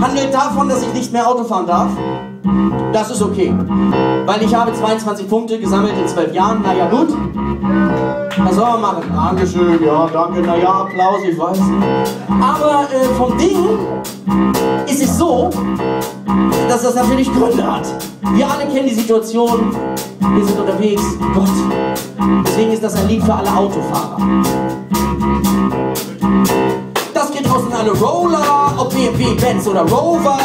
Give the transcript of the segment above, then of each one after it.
handelt davon, dass ich nicht mehr Auto fahren darf. Das ist okay, weil ich habe 22 Punkte gesammelt in 12 Jahren. Naja gut, was soll man machen? Dankeschön, ja, danke, naja, Applaus, ich weiß. Aber äh, vom Ding ist es so, dass das natürlich Gründe hat. Wir alle kennen die Situation, wir sind unterwegs, Gott. Deswegen ist das ein Lied für alle Autofahrer. Das geht raus an alle Roller, BMW, Benz oder Rover.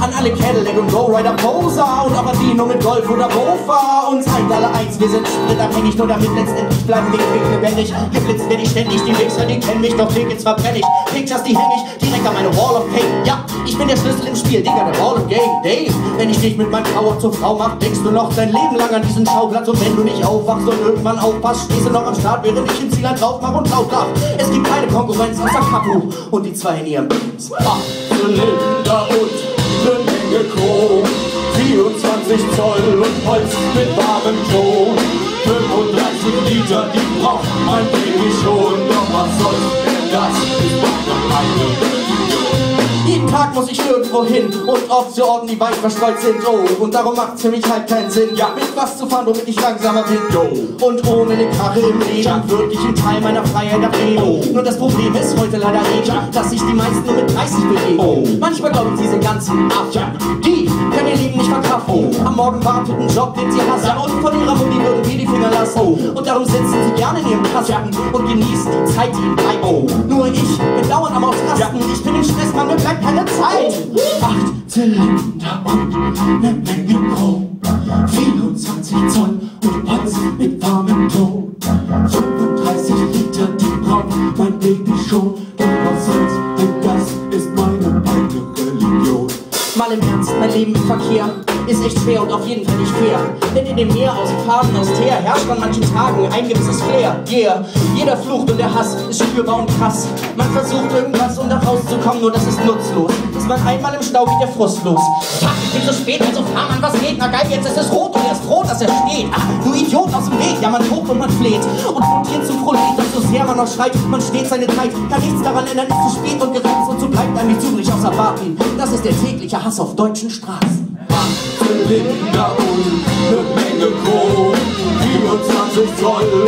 An alle Cadillac und Lowrider Poser und Aberdeen mit Golf oder Mofa. Uns eint alle eins, wir sind spritabhängig, nur damit letztendlich bleiben wir quick lebendig. Geblitzt werde ich ständig, die Wichser, die kennen mich, doch Tickets verbrenne ich. Pictures, die häng ich direkt an meine Wall of Fame. Ja, ich bin der Schlüssel im Spiel, Digga, der Wall of Game. Dave, wenn ich dich mit meinem Power zur Frau mach, denkst du noch dein Leben lang an diesen Schauplatz. Und wenn du nicht aufwachst und irgendwann aufpasst, stehst du noch am Start, während ich im Ziel drauf mach und laut lach. Es gibt keine Konkurrenz außer Kapu und die zwei in ihrem Spa. Zylinder und ne Menge Chrom. 24 Zoll und Holz mit warmem Ton. 35 Liter, die braucht mein Baby schon. Doch was soll's, denn das ist meine Religion. Jeden Tag muss ich irgendwo hin und oft zu Orten, die weit verstreut sind. Oh, und darum macht's für mich halt keinen Sinn, ja, mit was zu fahren, womit ich langsamer bin. Yo. Und ohne eine Karre im Leben wirklich ein Teil meiner Freiheit ableben. Oh. Nur das Problem ist heute leider eben, dass sich die meisten nur mit 30 bewegen. Oh. Manchmal glauben diese ganzen Affen, die können ihr Leben nicht verkraften. Am Morgen wartet ein Job, den sie hassen. Und von ihrer Mutti würden wir die Finger lassen. Und darum sitzen sie gerne in ihrem Kasten und genießen die Zeit, die ihnen bleibt. Nur ich bin dauernd am Ausrasten. Ich bin im Stress, man, mir bleibt keine Zeit. Acht Zylinder und ne Menge Chrom. 24 Zoll und Holz mit warmem Ton. 35 Liter, die braucht mein Baby schon. Doch was soll's, denn das ist meine eigene Religion. Mal im Ernst, mein Leben im Verkehr ist echt schwer und auf jeden Fall nicht fair. Denn in dem Meer aus Faden aus Teer herrscht an manchen Tagen ein gewisses Flair. Yeah, jeder Flucht und der Hass ist spürbar und krass. Man versucht irgendwas, um da rauszukommen, nur das ist nutzlos. Ist man einmal im Stau, geht der Frust los. Fuck, ich bin zu spät, also fahr man, was geht? Na geil, jetzt ist es rot und er ist froh, dass er steht. Ach, du Idiot aus dem Weg, ja man tobt und man fleht. Und montiert zum Prolet, doch so sehr man noch schreit, man steht seine Zeit. Kann nichts daran ändern, ist zu spät und gereizt und so bleibt einem nichts übrig außer warten. Das ist der tägliche Hass auf deutschen Straßen. Zylinder und ne Menge Chrom. 24 Zoll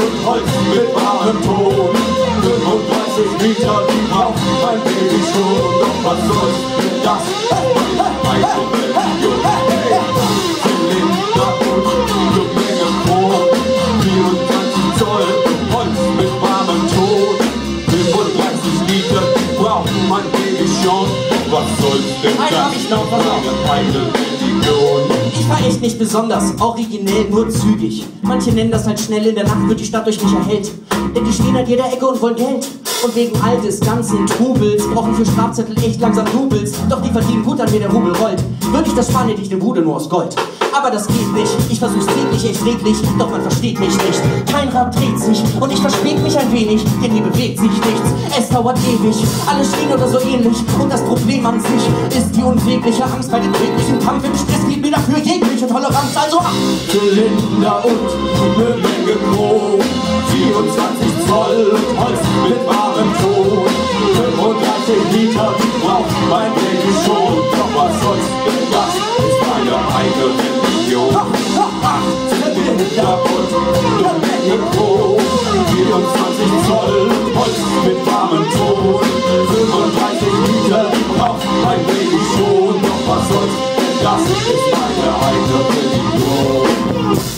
was soll's, denn Einen hab das ich noch, Religion. Ich fahr echt nicht besonders, originell, nur zügig. Manche nennen das halt schnell, in der Nacht wird die Stadt durch mich erhellt. Denn die stehen an jeder Ecke und wollen Geld. Und wegen all des ganzen Trubels brauchen für Strafzettel echt langsam Doubles. Doch die verdienen gut an mir, der Rubel rollt. Würde ich das hätte ich eine Bude nur aus Gold. Aber das geht nicht, ich versuch's täglich echt redlich, doch man versteht mich nicht. Kein Rad dreht sich und ich verspäte mich ein wenig, denn hier bewegt sich nichts. Es dauert ewig, alle stehen oder so ähnlich. Und das Problem an sich ist die unwegliche Angst bei dem täglichen Kampf im Stress geht mir dafür jegliche Toleranz. Also ab! Zylinder und ne Menge Chrom. 24 Zoll und Holz mit warmem Ton. 35 Liter, braucht mein Baby schon. Doch was soll's, denn das ist meine eigene Religion. Acht Zylinder und Menge Chrom. 24 Zoll Holz mit warmem Ton. 35 Liter, braucht mein Baby schon. Doch was soll's, das ist meine eigene Religion.